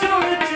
to the